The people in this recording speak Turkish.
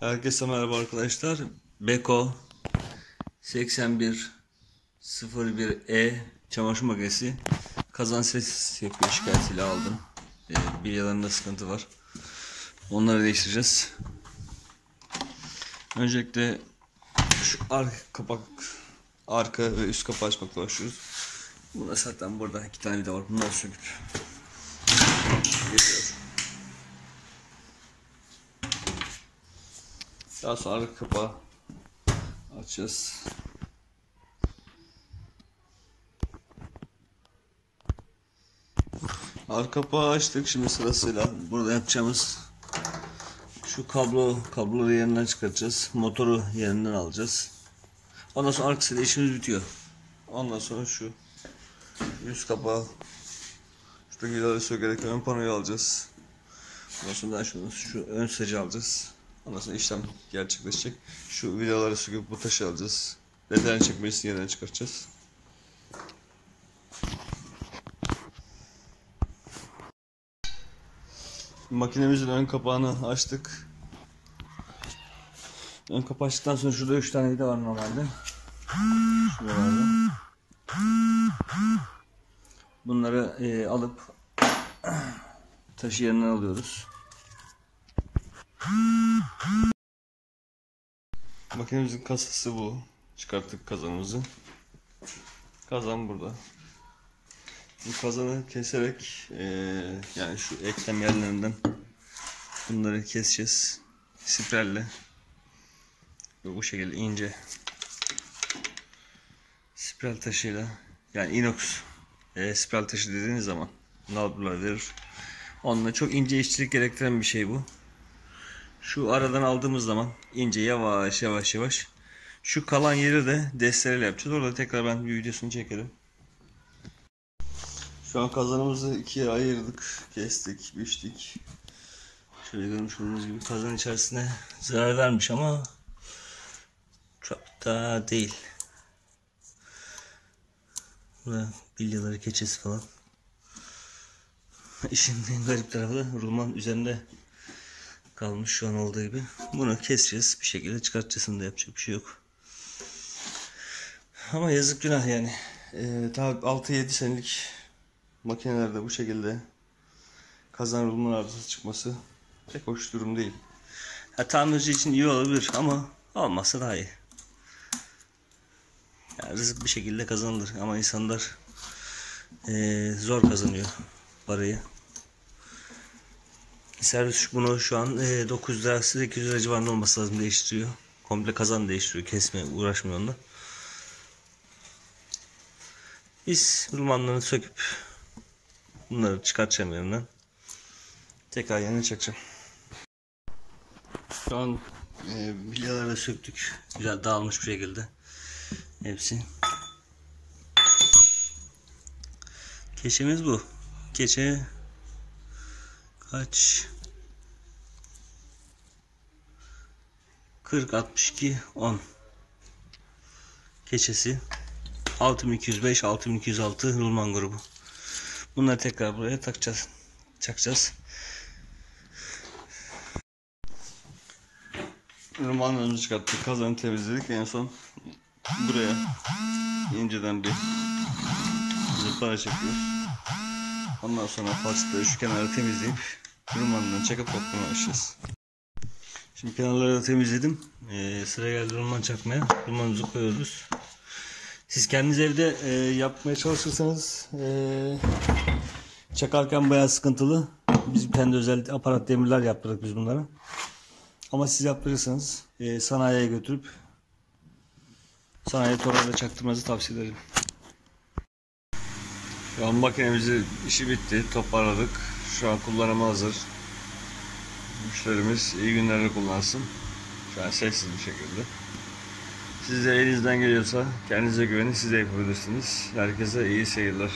Herkese merhaba arkadaşlar. Beko 8101E çamaşır makinesi kazan ses yapıyor şikayetiyle aldım. Ee, bir yalanında sıkıntı var. Onları değiştireceğiz. Öncelikle şu arka kapak arka ve üst kapağı açmakla başlıyoruz. Bunda zaten burada iki tane de var. Bunları söküp getiriyoruz. Daha sonra kapağı açacağız. Arka kapağı açtık. Şimdi sırasıyla burada yapacağımız şu kablo kabloları yerinden çıkartacağız. Motoru yerinden alacağız. Ondan sonra arkasıyla işimiz bitiyor. Ondan sonra şu üst kapağı şuradaki vidaları sökerek ön panoyu alacağız. Ondan sonra şunu, şu ön sacı alacağız. Ondan işlem gerçekleşecek. Şu vidaları söküp bu taşı alacağız. Ledlerini çekmesini yerine çıkartacağız. Makinemizin ön kapağını açtık. Ön kapağı açtıktan sonra şurada 3 tane vida var normalde. Şuralarda. Bunları e, alıp taşı yerinden alıyoruz. Makinemizin kasası bu. Çıkarttık kazanımızı. Kazan burada. Bu kazanı keserek eee, yani şu eklem yerlerinden bunları keseceğiz. Sprelle. Ve bu şekilde ince spiral taşıyla yani inox e, spiral taşı dediğiniz zaman nalburlar verir. Onunla çok ince işçilik gerektiren bir şey bu. Şu aradan aldığımız zaman ince yavaş yavaş yavaş şu kalan yeri de destereyle yapacağız. Orada tekrar ben bir videosunu çekerim. Şu an kazanımızı ikiye ayırdık. Kestik, biçtik. Şöyle görmüş olduğunuz gibi kazan içerisine zarar vermiş ama çok da değil. Burada bilyaları, keçesi falan. İşin en garip tarafı da rulman üzerinde kalmış şu an olduğu gibi. Bunu keseceğiz. Bir şekilde çıkartacağız. Bunda yapacak bir şey yok. Ama yazık günah yani. Ee, ta 6-7 senelik makinelerde bu şekilde kazan rulman arızası çıkması pek hoş durum değil. Ha, tamirci için iyi olabilir ama olmazsa daha iyi. Yani rızık bir şekilde kazanılır ama insanlar ee, zor kazanıyor parayı. Servis bunu şu an e, 900 lira 800 lira civarında olması lazım değiştiriyor. Komple kazan değiştiriyor. Kesme uğraşmıyor onunla. Biz rulmanlarını söküp bunları çıkartacağım yerinden. Tekrar yerine çakacağım. Şu an e, bilyaları söktük. Güzel dağılmış bir şekilde. Hepsi. Keçemiz bu. Keçe kaç? 40 62 10 keçesi. 6205 6206 rulman grubu. Bunları tekrar buraya takacağız çakacağız. Rulmanlarımızı çıkarttık kazanı temizledik en son. Buraya inceden bir zıpara çekiyoruz Ondan sonra falçatları şu kenarı temizleyip rulmanından çakıp başlayacağız. Şimdi kenarları da temizledim. Ee, sıra geldi rulman çakmaya. Rulmanımızı koyuyoruz. Siz kendiniz evde e, yapmaya çalışırsanız e, çakarken bayağı sıkıntılı. Biz kendi özel aparat demirler yaptırdık biz bunları. Ama siz yaptırırsanız e, sanayiye götürüp sanayi torayla çaktırmanızı tavsiye ederim. Şu an makinemizin işi bitti. Toparladık. Şu an kullanıma hazır. Müşterimiz iyi günlerini kullansın. Şu an sessiz bir şekilde. Siz de elinizden geliyorsa kendinize güvenin. Siz de yapabilirsiniz. Herkese iyi seyirler.